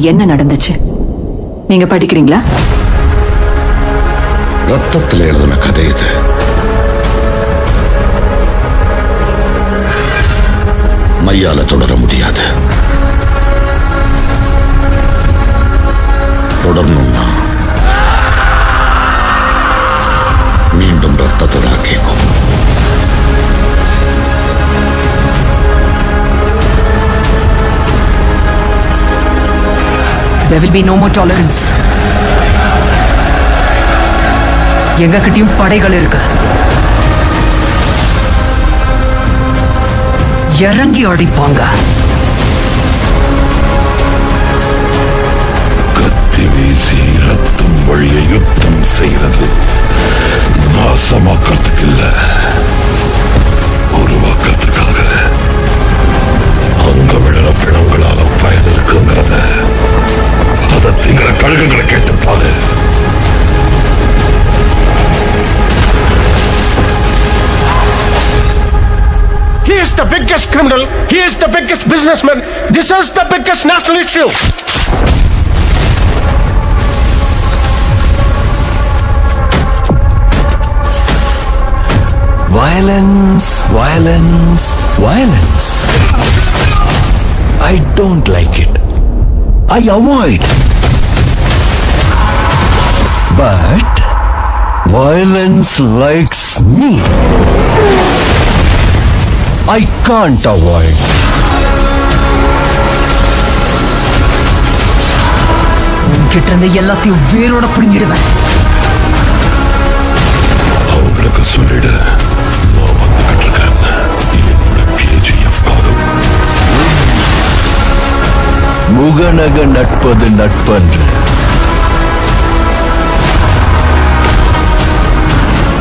என்ன நடந்துச்சு? நீங்க படிக்கிறீங்களா? ரத்தத்தில் எழுதின கதை இது. மையால தொடர முடியாது. தொடரணும்னா மீண்டும் ரத்தத்தை தான் கேட்கும். There will be no more tolerance. எங்க கிட்டயும் படைகள் இருக்கு. இறங்கி அடிப்பாங்க கத்தி வீசி ரத்தம் வழிய யுத்தம் செய்யறது நாசமாக்கிறதுக்கு இல்லை. The biggest criminal. He is the biggest businessman. This is the biggest national issue. Violence, violence, violence. I don't like it. I avoid. But violence likes me. I can't avoid. உன்கிட்ட இருந்து எல்லாத்தையும் வேரோட பிடுங்கிடுவேன். அவங்களுக்கு சொல்லிடு. நான் வந்துகிட்டு இருக்கேன் என்னோட கேஜிஎஃப் காலம். முகநக நட்பது நட்பன்று.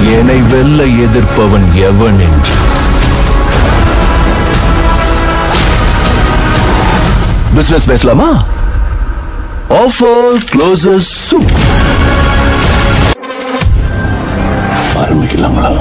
என்னை வெல்ல எதிர்ப்பவன் எவன் என்று. பிசினஸ் பேசலாமா? ஆஃபர் க்ளோசஸ் சூப் ஆரம்பிக்கலாங்களா